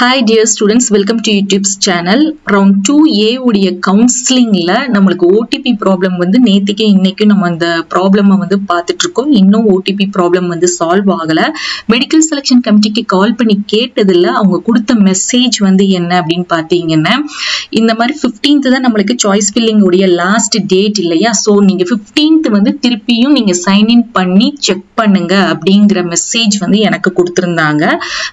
Hi dear students welcome to YouTube's channel round two A உடைய கவுன்சிலிங்கில் நம்மளுக்கு OTP problem வந்து நேற்றுக்கே இன்றைக்கும் நம்ம அந்த ப்ராப்ளமை வந்து பார்த்துட்ருக்கோம். இன்னும் ஓடிபி ப்ராப்ளம் வந்து சால்வ் ஆகலை. மெடிக்கல் செலெக்ஷன் கமிட்டிக்கு கால் பண்ணி கேட்டதில் அவங்க கொடுத்த மெசேஜ் வந்து என்ன அப்படின்னு பார்த்தீங்கன்னா இந்த மாதிரி ஃபிஃப்டீன்த் தான் நம்மளுக்கு சாய்ஸ் ஃபில்லிங் உடைய லாஸ்ட் டேட் இல்லையா? ஸோ நீங்கள் ஃபிஃப்டீன்த் வந்து திருப்பியும் நீங்கள் சைன்இன் பண்ணி செக் பண்ணுங்க அப்படிங்கிற மெசேஜ் வந்து எனக்கு கொடுத்துருந்தாங்க.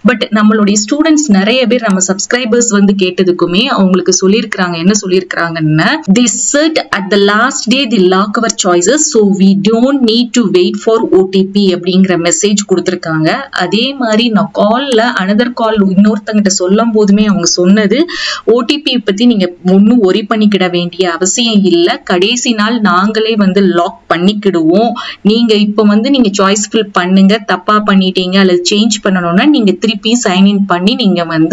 பட் நம்மளுடைய ஸ்டூடெண்ட்ஸ் நிறைய நிறைய பேர் நம்ம சப்ஸ்கிரைபர்ஸ் வந்து கேட்டதுக்குமே அவங்களுக்கு சொல்லியிருக்கிறாங்க என்ன சொல்லியிருக்கிறாங்கன்னு the set at the last day the lock our choices so we don't need to wait for OTP அப்படிங்கிற மெசேஜ் கொடுத்துருக்காங்க. அதே மாதிரி நான் காலில் அனதர் கால் இன்னொருத்தங்கிட்ட சொல்லும் போதுமே அவங்க சொன்னது ஓடிபி பற்றி நீங்கள் ஒன்றும் ஒரி பண்ணிக்கிட வேண்டிய அவசியம் இல்லை. கடைசி நாள் நாங்களே வந்து லாக் பண்ணிக்கிடுவோம். நீங்கள் இப்போ வந்து நீங்கள் சாய்ஸ் ஃபில் பண்ணுங்க தப்பாக பண்ணிட்டீங்க அல்லது சேஞ்ச் பண்ணணும்னா நீங்கள் திருப்பி சைன்இன் பண்ணி நீங்கள் வந்து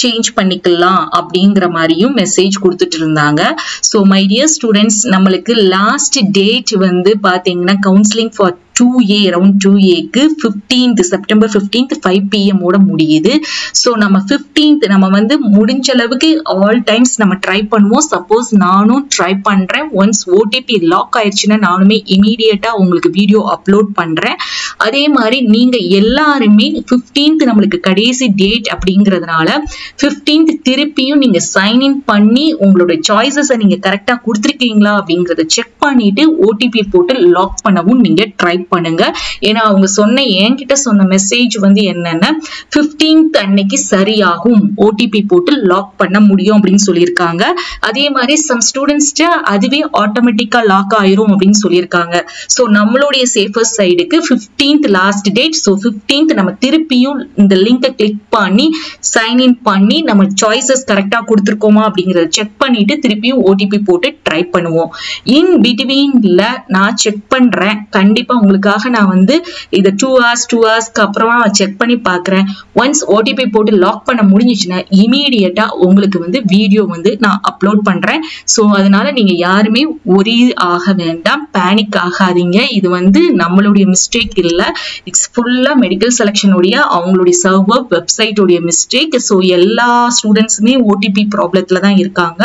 சேஞ்ச் பண்ணிக்கலாம் அப்படிங்கிற மாதிரியும் மெசேஜ் கொடுத்துட்டு இருந்தாங்க. ஸோ மை டியர் ஸ்டூடெண்ட்ஸ் நம்மளுக்கு லாஸ்ட் டேட் வந்து பார்த்தீங்கன்னா counselling for two A round two ஏக்கு ஃபிஃப்டீன்த் செப்டம்பர் ஃபிஃப்டீன்த் ஃபைவ் பிஎம்மோட முடியுது. ஸோ நம்ம ஃபிஃப்டீன்த் நம்ம வந்து முடிஞ்ச அளவுக்கு ஆல் டைம்ஸ் நம்ம ட்ரை பண்ணுவோம். சப்போஸ் நானும் ட்ரை பண்ணுறேன் ஒன்ஸ் ஓடிபி லாக் ஆயிடுச்சுன்னா நானுமே இமீடியட்டாக உங்களுக்கு வீடியோ அப்லோட் பண்ணுறேன் அதே மாதிரி நீங்க எல்லாருமே பிப்டீன்த் நம்மளுக்கு கடைசி டேட் அப்படிங்கிறதுனால பிப்டீன்த் திருப்பியும் நீங்க சைன்இன் பண்ணி உங்களோட சாய்ஸஸை நீங்க கரெக்டா கொடுத்துருக்கீங்களா அப்படிங்கிறத செக் பண்ணிட்டு ஓடிபி போட்டு லாக் பண்ணவும் நீங்க ட்ரை பண்ணுங்க. ஏன்னா அவங்க சொன்ன என்கிட்ட சொன்ன மெசேஜ் வந்து என்னன்னா பிப்டீன்த் அன்னைக்கு சரியாகும். ஓடிபி போட்டு லாக் பண்ண முடியும் அப்படின்னு சொல்லியிருக்காங்க. அதே மாதிரி சம் ஸ்டூடெண்ட்ஸ்ட அதுவே ஆட்டோமேட்டிக்கா லாக் ஆயிரும் அப்படின்னு சொல்லியிருக்காங்க. ஸோ நம்மளுடைய சேஃபர் சைடுக்கு fifteenth last date so fifteenth நம்ம திருப்பியும் இந்த லிங்கை கிளிக் பண்ணி சைன்இன் பண்ணி நம்ம சாய்ஸஸ் கரெக்டாக கொடுத்துருக்கோமா அப்படிங்கிறத செக் பண்ணிட்டு திருப்பியும் ஓடிபி போட்டு ட்ரை பண்ணுவோம். இன் பிட்வீனில் நான் செக் பண்ணுறேன் கண்டிப்பாக உங்களுக்காக நான் வந்து இதை டூ ஹவர்ஸ் டூ ஹவர்ஸ்க்கு அப்புறமா செக் பண்ணி பார்க்குறேன். ஒன்ஸ் ஓடிபி போட்டு லாக் பண்ண முடிஞ்சிச்சுன்னா இமீடியட்டாக உங்களுக்கு வந்து வீடியோ வந்து நான் அப்லோட் பண்ணுறேன் ஸோ அதனால நீங்கள் யாருமே ஒரே ஆக வேண்டாம். பேனிக் ஆகாதீங்க. இது வந்து நம்மளுடைய மிஸ்டேக் இல்லை. இட்ஸ் ஃபுல்லா மெடிக்கல் செலெக்ஷனுடைய அவங்களுடைய சர்வர் வெப்சைட்டுடைய மிஸ்டேக் ஸோ எல்லா ஸ்டூடெண்ட்ஸுமே ஓடிபி ப்ராப்ளத்துல தான் இருக்காங்க.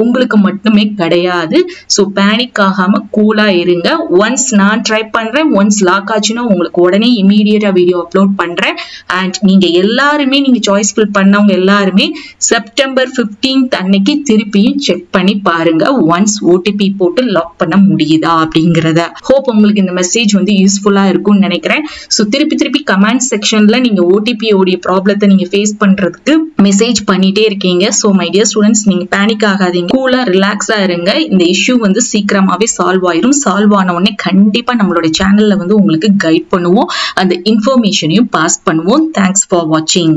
உங்களுக்கு மட்டுமே கிடையாது. ஸோ பேனிக் ஆகாம கூலா இருங்க. ஒன்ஸ் நான் ட்ரை பண்றேன் ஒன்ஸ் லாக் ஆச்சுன்னா உங்களுக்கு உடனே இமீடியட்டாக வீடியோ அப்லோட் பண்றேன். அண்ட் நீங்க எல்லாருமே நீங்க சாய்ஸ் ஃபில் பண்ணவங்க எல்லாருமே செப்டம்பர் ஃபிஃப்டீன்த் அன்னைக்கு திருப்பியும் செக் பண்ணி பாருங்க. ஒன்ஸ் ஓடிபி போட்டு லாக் பண்ண முடியுதா அப்படிங்கிறத. ஹோப் உங்களுக்கு இந்த மெசேஜ் வந்து யூஸ்ஃபுல்லா இருக்கும்னு நினைக்கிறேன். ஸோ திருப்பி திருப்பி கமெண்ட் செக்ஷன்ல நீங்க ஓடிபி ப்ராப்ளத்தை நீங்க ஃபேஸ் பண்றதுக்கு மெசேஜ் பண்ணிட்டே இருக்கீங்க. ஸோ மை டியர் ஸ்டூடெண்ட்ஸ் நீங்க பேனிக் ஆகாதீங்க. கூலா ரிலாக்ஸா இருங்க. இந்த இஷ்யூ வந்து சீக்கிரமாவே சால்வ் ஆயிரும். சால்வ் ஆன உடனே கண்டிப்பா நம்மளோட சேனல்ல வந்து உங்களுக்கு கைட் பண்ணுவோம். அந்த இன்ஃபர்மேஷனையும் பாஸ் பண்ணுவோம். தேங்க்ஸ் ஃபார் வாட்சிங்